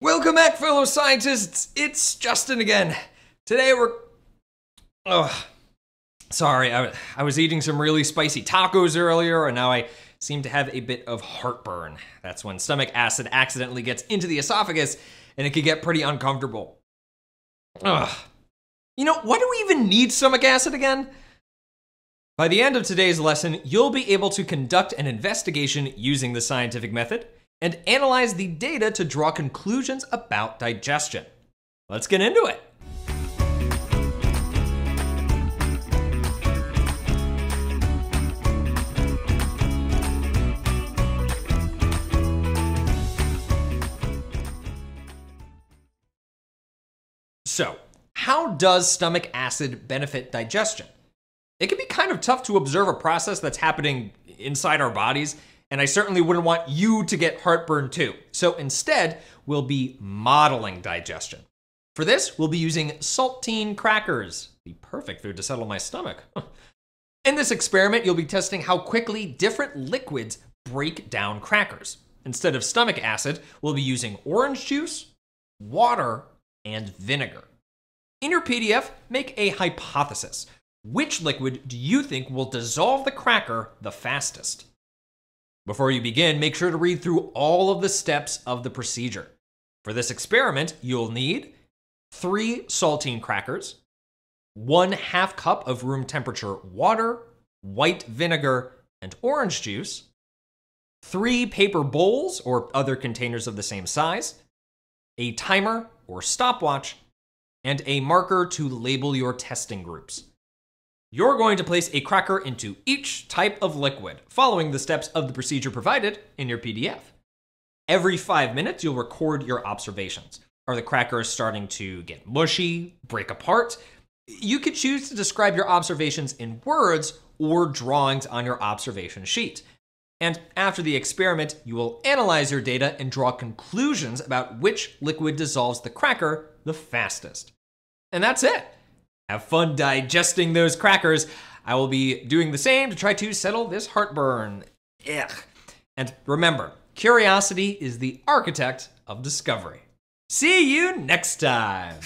Welcome back, fellow scientists. It's Justin again. Today we're. Oh, sorry. I, I was eating some really spicy tacos earlier, and now I seem to have a bit of heartburn. That's when stomach acid accidentally gets into the esophagus, and it can get pretty uncomfortable. Ugh. You know, why do we even need stomach acid again? By the end of today's lesson, you'll be able to conduct an investigation using the scientific method and analyze the data to draw conclusions about digestion. Let's get into it. So, how does stomach acid benefit digestion? It can be kind of tough to observe a process that's happening inside our bodies and I certainly wouldn't want you to get heartburn too. So instead, we'll be modeling digestion. For this, we'll be using saltine crackers, the perfect food to settle my stomach. In this experiment, you'll be testing how quickly different liquids break down crackers. Instead of stomach acid, we'll be using orange juice, water, and vinegar. In your PDF, make a hypothesis. Which liquid do you think will dissolve the cracker the fastest? Before you begin, make sure to read through all of the steps of the procedure. For this experiment, you'll need three saltine crackers, one half cup of room temperature water, white vinegar, and orange juice, three paper bowls or other containers of the same size, a timer or stopwatch, and a marker to label your testing groups. You're going to place a cracker into each type of liquid, following the steps of the procedure provided in your PDF. Every five minutes, you'll record your observations. Are the crackers starting to get mushy, break apart? You could choose to describe your observations in words or drawings on your observation sheet. And after the experiment, you will analyze your data and draw conclusions about which liquid dissolves the cracker the fastest. And that's it. Have fun digesting those crackers. I will be doing the same to try to settle this heartburn. Ugh. And remember, curiosity is the architect of discovery. See you next time.